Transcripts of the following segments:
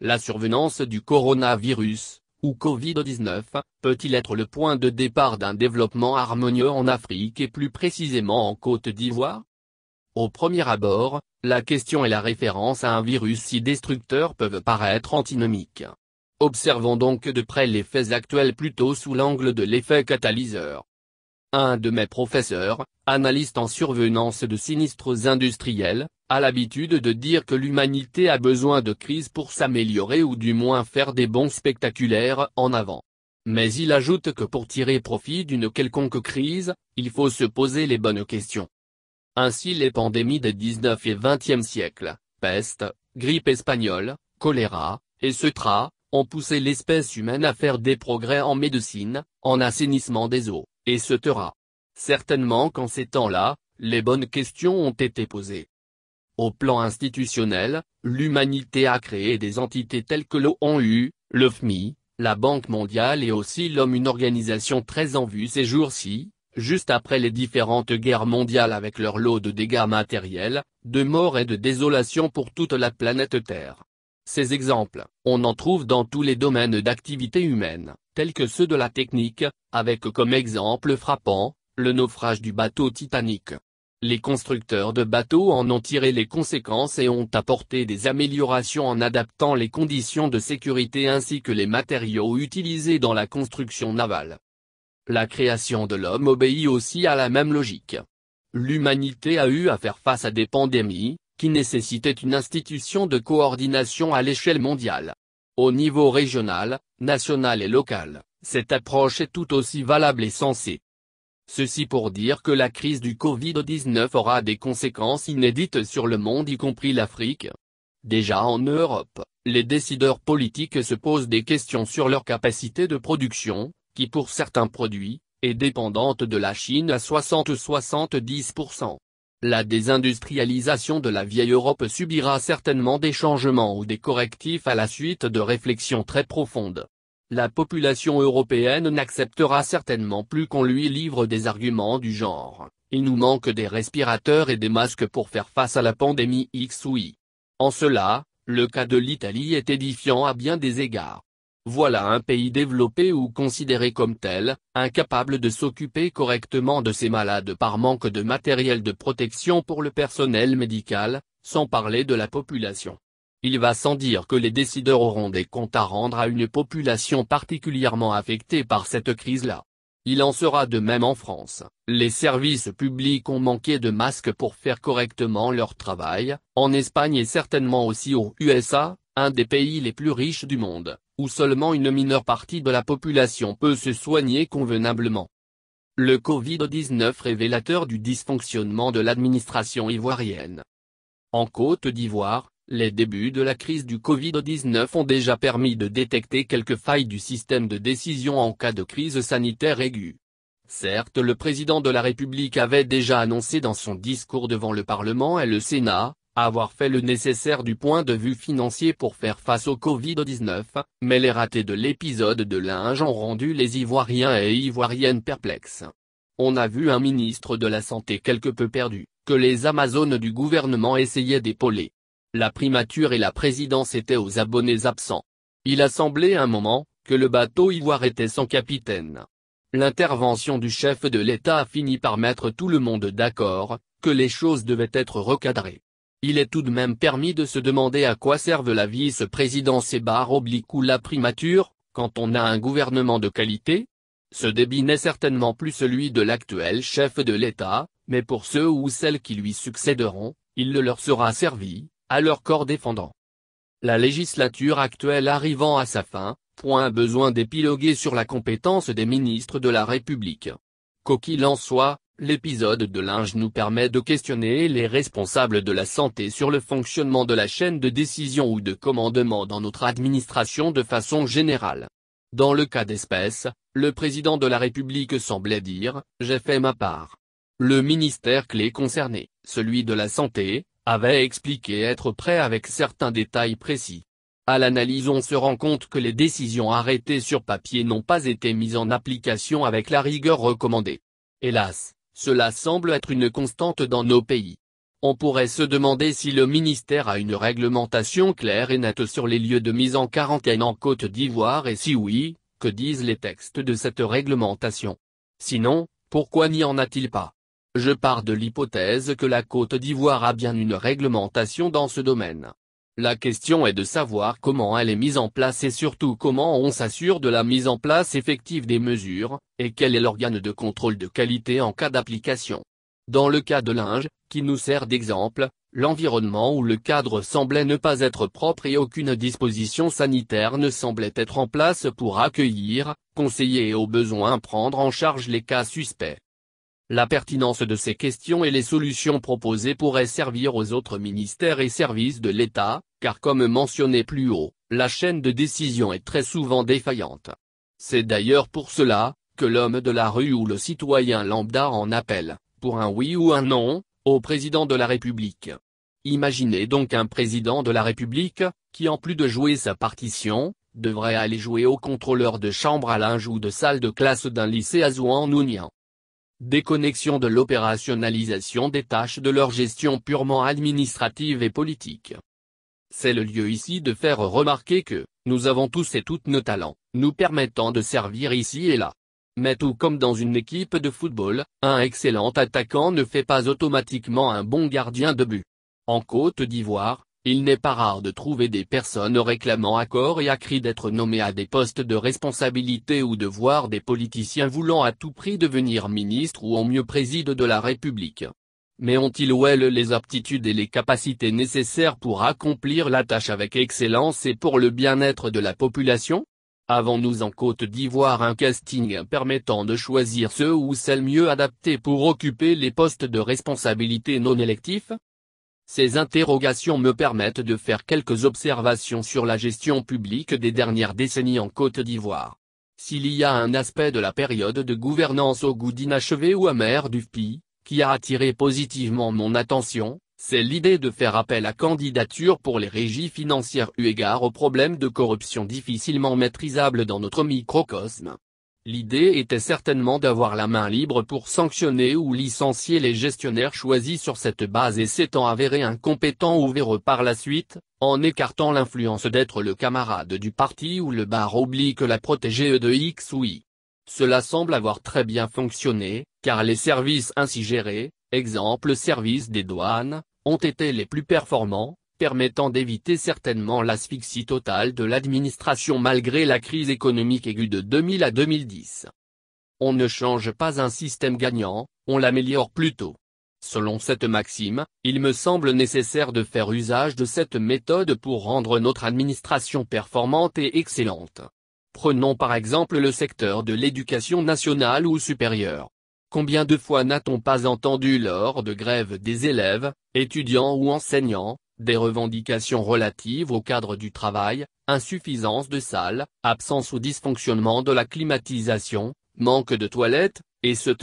la survenance du coronavirus, ou Covid-19, peut-il être le point de départ d'un développement harmonieux en Afrique et plus précisément en Côte d'Ivoire? Au premier abord, la question et la référence à un virus si destructeur peuvent paraître antinomiques. Observons donc de près les faits actuels plutôt sous l'angle de l'effet catalyseur. Un de mes professeurs, analyste en survenance de sinistres industriels, a l'habitude de dire que l'humanité a besoin de crises pour s'améliorer ou du moins faire des bons spectaculaires en avant. Mais il ajoute que pour tirer profit d'une quelconque crise, il faut se poser les bonnes questions. Ainsi les pandémies des 19 et 20e siècles, peste, grippe espagnole, choléra, et cetera, ont poussé l'espèce humaine à faire des progrès en médecine, en assainissement des eaux, et cetera. Certainement qu'en ces temps-là, les bonnes questions ont été posées. Au plan institutionnel, l'humanité a créé des entités telles que l'ONU, le FMI, la Banque mondiale et aussi l'homme une organisation très en vue ces jours-ci, juste après les différentes guerres mondiales avec leur lot de dégâts matériels, de morts et de désolation pour toute la planète Terre. Ces exemples, on en trouve dans tous les domaines d'activité humaine, tels que ceux de la technique, avec comme exemple frappant, le naufrage du bateau Titanic. Les constructeurs de bateaux en ont tiré les conséquences et ont apporté des améliorations en adaptant les conditions de sécurité ainsi que les matériaux utilisés dans la construction navale. La création de l'homme obéit aussi à la même logique. L'humanité a eu à faire face à des pandémies, qui nécessitaient une institution de coordination à l'échelle mondiale. Au niveau régional, national et local, cette approche est tout aussi valable et sensée. Ceci pour dire que la crise du Covid-19 aura des conséquences inédites sur le monde y compris l'Afrique. Déjà en Europe, les décideurs politiques se posent des questions sur leur capacité de production, qui pour certains produits, est dépendante de la Chine à 60-70%. La désindustrialisation de la vieille Europe subira certainement des changements ou des correctifs à la suite de réflexions très profondes. La population européenne n'acceptera certainement plus qu'on lui livre des arguments du genre « il nous manque des respirateurs et des masques pour faire face à la pandémie X ou Y ». En cela, le cas de l'Italie est édifiant à bien des égards. Voilà un pays développé ou considéré comme tel, incapable de s'occuper correctement de ses malades par manque de matériel de protection pour le personnel médical, sans parler de la population. Il va sans dire que les décideurs auront des comptes à rendre à une population particulièrement affectée par cette crise-là. Il en sera de même en France. Les services publics ont manqué de masques pour faire correctement leur travail, en Espagne et certainement aussi aux USA, un des pays les plus riches du monde, où seulement une mineure partie de la population peut se soigner convenablement. Le Covid-19 révélateur du dysfonctionnement de l'administration ivoirienne. En Côte d'Ivoire, les débuts de la crise du Covid-19 ont déjà permis de détecter quelques failles du système de décision en cas de crise sanitaire aiguë. Certes le président de la République avait déjà annoncé dans son discours devant le Parlement et le Sénat, avoir fait le nécessaire du point de vue financier pour faire face au Covid-19, mais les ratés de l'épisode de linge ont rendu les Ivoiriens et Ivoiriennes perplexes. On a vu un ministre de la Santé quelque peu perdu, que les Amazones du gouvernement essayaient d'épauler. La primature et la présidence étaient aux abonnés absents. Il a semblé un moment, que le bateau ivoire était sans capitaine. L'intervention du chef de l'État a fini par mettre tout le monde d'accord, que les choses devaient être recadrées. Il est tout de même permis de se demander à quoi servent la vice-présidence et barre ou la primature, quand on a un gouvernement de qualité Ce débit n'est certainement plus celui de l'actuel chef de l'État, mais pour ceux ou celles qui lui succéderont, il le leur sera servi, à leur corps défendant. La législature actuelle arrivant à sa fin, point besoin d'épiloguer sur la compétence des ministres de la République. Quoi qu'il en soit, l'épisode de linge nous permet de questionner les responsables de la santé sur le fonctionnement de la chaîne de décision ou de commandement dans notre administration de façon générale. Dans le cas d'espèce, le président de la République semblait dire « j'ai fait ma part ». Le ministère clé concerné, celui de la santé, avait expliqué être prêt avec certains détails précis. À l'analyse on se rend compte que les décisions arrêtées sur papier n'ont pas été mises en application avec la rigueur recommandée. Hélas, cela semble être une constante dans nos pays. on pourrait se demander si le ministère a une réglementation claire et nette sur les lieux de mise en quarantaine en Côte d'Ivoire et si oui, que disent les textes de cette réglementation Sinon, pourquoi n'y en a-t-il pas? Je pars de l'hypothèse que la Côte d'Ivoire a bien une réglementation dans ce domaine. La question est de savoir comment elle est mise en place et surtout comment on s'assure de la mise en place effective des mesures, et quel est l'organe de contrôle de qualité en cas d'application. Dans le cas de linge, qui nous sert d'exemple, l'environnement où le cadre semblait ne pas être propre et aucune disposition sanitaire ne semblait être en place pour accueillir, conseiller et au besoin prendre en charge les cas suspects. La pertinence de ces questions et les solutions proposées pourraient servir aux autres ministères et services de l'État, car comme mentionné plus haut, la chaîne de décision est très souvent défaillante. C'est d'ailleurs pour cela, que l'homme de la rue ou le citoyen lambda en appelle, pour un oui ou un non, au président de la République. Imaginez donc un président de la République, qui en plus de jouer sa partition, devrait aller jouer au contrôleur de chambre à linge ou de salle de classe d'un lycée à Zouan-Nounian. Déconnexion de l'opérationnalisation des tâches de leur gestion purement administrative et politique. C'est le lieu ici de faire remarquer que, nous avons tous et toutes nos talents, nous permettant de servir ici et là. Mais tout comme dans une équipe de football, un excellent attaquant ne fait pas automatiquement un bon gardien de but. En Côte d'Ivoire, il n'est pas rare de trouver des personnes réclamant à corps et à cri d'être nommées à des postes de responsabilité ou de voir des politiciens voulant à tout prix devenir ministre ou au mieux préside de la République. Mais ont-ils ou elles les aptitudes et les capacités nécessaires pour accomplir la tâche avec excellence et pour le bien-être de la population? Avons-nous en Côte d'Ivoire un casting permettant de choisir ceux ou celles mieux adaptés pour occuper les postes de responsabilité non électifs? Ces interrogations me permettent de faire quelques observations sur la gestion publique des dernières décennies en Côte d'Ivoire. S'il y a un aspect de la période de gouvernance au goût d'inachevé ou amer du FPI, qui a attiré positivement mon attention, c'est l'idée de faire appel à candidature pour les régies financières eu égard aux problèmes de corruption difficilement maîtrisables dans notre microcosme. L'idée était certainement d'avoir la main libre pour sanctionner ou licencier les gestionnaires choisis sur cette base et s'étant avérés incompétents ou véreux par la suite, en écartant l'influence d'être le camarade du parti ou le bar oblique la protéger de X ou Y. Cela semble avoir très bien fonctionné, car les services ainsi gérés, exemple service des douanes, ont été les plus performants, permettant d'éviter certainement l'asphyxie totale de l'administration malgré la crise économique aiguë de 2000 à 2010. On ne change pas un système gagnant, on l'améliore plutôt. Selon cette maxime, il me semble nécessaire de faire usage de cette méthode pour rendre notre administration performante et excellente. Prenons par exemple le secteur de l'éducation nationale ou supérieure. Combien de fois n'a-t-on pas entendu lors de grèves des élèves, étudiants ou enseignants, des revendications relatives au cadre du travail, insuffisance de salles, absence ou dysfonctionnement de la climatisation, manque de toilettes, etc.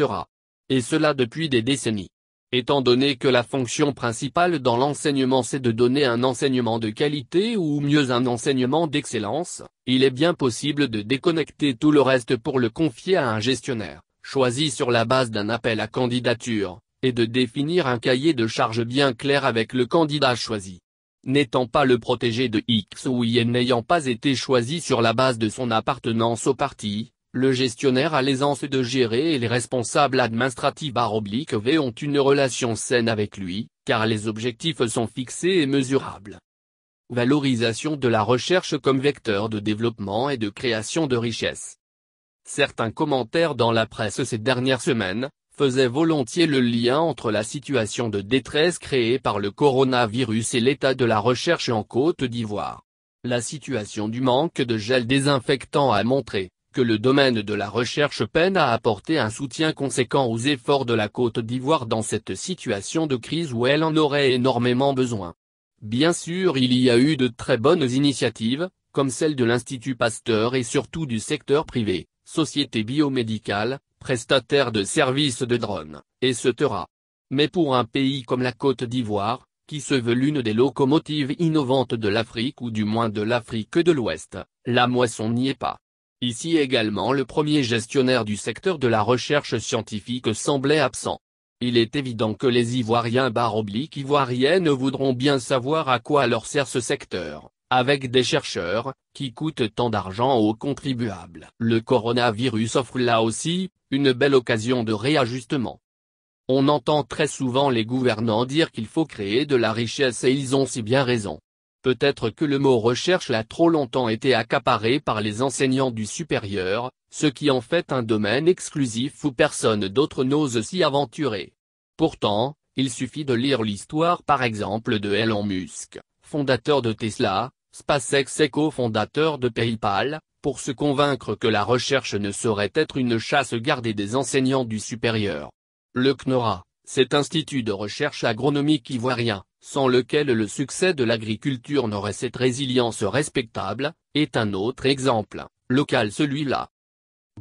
Et cela depuis des décennies. Étant donné que la fonction principale dans l'enseignement c'est de donner un enseignement de qualité ou mieux un enseignement d'excellence, il est bien possible de déconnecter tout le reste pour le confier à un gestionnaire choisi sur la base d'un appel à candidature, et de définir un cahier de charges bien clair avec le candidat choisi. N'étant pas le protégé de X ou Y n'ayant pas été choisi sur la base de son appartenance au parti, le gestionnaire a l'aisance de gérer et les responsables administratifs V ont une relation saine avec lui, car les objectifs sont fixés et mesurables. Valorisation de la recherche comme vecteur de développement et de création de richesses. Certains commentaires dans la presse ces dernières semaines, faisaient volontiers le lien entre la situation de détresse créée par le coronavirus et l'état de la recherche en Côte d'Ivoire. La situation du manque de gel désinfectant a montré que le domaine de la recherche peine à apporter un soutien conséquent aux efforts de la Côte d'Ivoire dans cette situation de crise où elle en aurait énormément besoin. Bien sûr il y a eu de très bonnes initiatives, comme celle de l'Institut Pasteur et surtout du secteur privé, société biomédicale, prestataire de services de drones, etc. Mais pour un pays comme la Côte d'Ivoire, qui se veut l'une des locomotives innovantes de l'Afrique ou du moins de l'Afrique de l'Ouest, la moisson n'y est pas. Ici également le premier gestionnaire du secteur de la recherche scientifique semblait absent. Il est évident que les Ivoiriens barobliques ivoiriennes voudront bien savoir à quoi leur sert ce secteur, avec des chercheurs, qui coûtent tant d'argent aux contribuables. Le coronavirus offre là aussi, une belle occasion de réajustement. On entend très souvent les gouvernants dire qu'il faut créer de la richesse et ils ont si bien raison. Peut-être que le mot recherche l'a trop longtemps été accaparé par les enseignants du supérieur, ce qui en fait un domaine exclusif où personne d'autre n'ose s'y aventurer. Pourtant, il suffit de lire l'histoire par exemple de Elon Musk, fondateur de Tesla, SpaceX et co-fondateur de PayPal, pour se convaincre que la recherche ne saurait être une chasse gardée des enseignants du supérieur. Le CNORA, cet institut de recherche agronomique ivoirien, sans lequel le succès de l'agriculture n'aurait cette résilience respectable, est un autre exemple, local celui-là.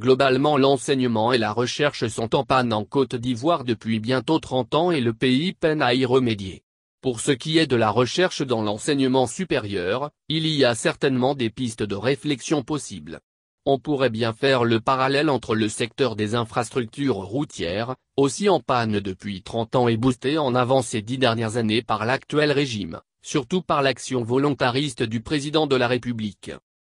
Globalement l'enseignement et la recherche sont en panne en Côte d'Ivoire depuis bientôt 30 ans et le pays peine à y remédier. Pour ce qui est de la recherche dans l'enseignement supérieur, il y a certainement des pistes de réflexion possibles. On pourrait bien faire le parallèle entre le secteur des infrastructures routières, aussi en panne depuis 30 ans et boosté en avant ces dix dernières années par l'actuel régime, surtout par l'action volontariste du président de la République.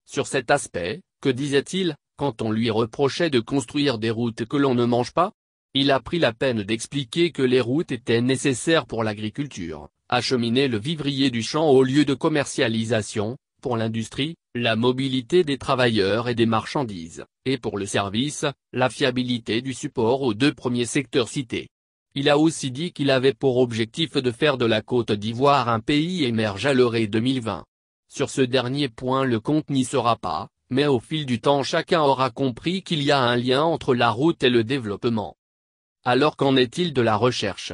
Sur cet aspect, que disait-il, quand on lui reprochait de construire des routes que l'on ne mange pas? Il a pris la peine d'expliquer que les routes étaient nécessaires pour l'agriculture, acheminer le vivrier du champ au lieu de commercialisation, pour l'industrie, la mobilité des travailleurs et des marchandises, et pour le service, la fiabilité du support aux deux premiers secteurs cités. Il a aussi dit qu'il avait pour objectif de faire de la Côte d'Ivoire un pays émerge à l'orée 2020. Sur ce dernier point le compte n'y sera pas, mais au fil du temps chacun aura compris qu'il y a un lien entre la route et le développement. Alors qu'en est-il de la recherche?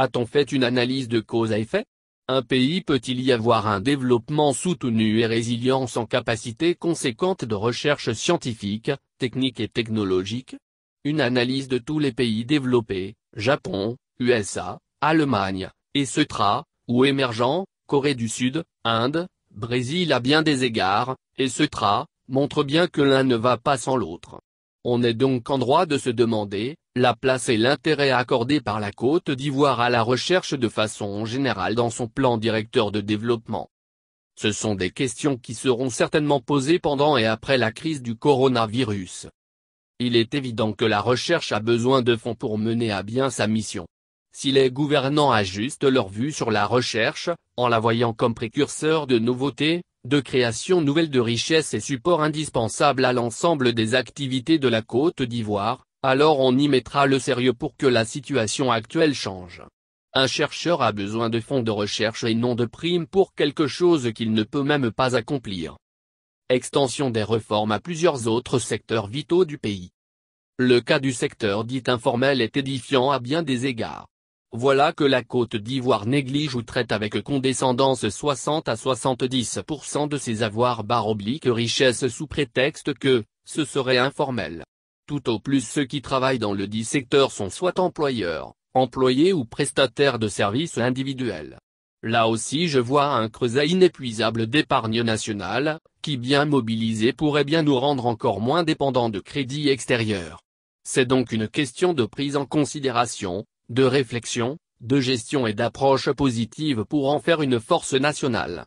A-t-on fait une analyse de cause à effet? Un pays peut-il y avoir un développement soutenu et résilient sans capacité conséquente de recherche scientifique, technique et technologique? Une analyse de tous les pays développés, Japon, USA, Allemagne, et Cetra, ou émergents, Corée du Sud, Inde, Brésil à bien des égards, et Cetra, montre bien que l'un ne va pas sans l'autre. On est donc en droit de se demander, la place et l'intérêt accordé par la Côte d'Ivoire à la recherche de façon générale dans son plan directeur de développement. Ce sont des questions qui seront certainement posées pendant et après la crise du coronavirus. Il est évident que la recherche a besoin de fonds pour mener à bien sa mission. Si les gouvernants ajustent leur vue sur la recherche, en la voyant comme précurseur de nouveautés, de création nouvelle de richesses et support indispensable à l'ensemble des activités de la Côte d'Ivoire, alors on y mettra le sérieux pour que la situation actuelle change. Un chercheur a besoin de fonds de recherche et non de primes pour quelque chose qu'il ne peut même pas accomplir. Extension des réformes à plusieurs autres secteurs vitaux du pays. Le cas du secteur dit informel est édifiant à bien des égards. Voilà que la Côte d'Ivoire néglige ou traite avec condescendance 60 à 70% de ses avoirs barobliques richesses sous prétexte que, ce serait informel. Tout au plus ceux qui travaillent dans le dit secteur sont soit employeurs, employés ou prestataires de services individuels. Là aussi je vois un creuset inépuisable d'épargne nationale, qui bien mobilisé pourrait bien nous rendre encore moins dépendants de crédits extérieurs. C'est donc une question de prise en considération, de réflexion, de gestion et d'approche positive pour en faire une force nationale.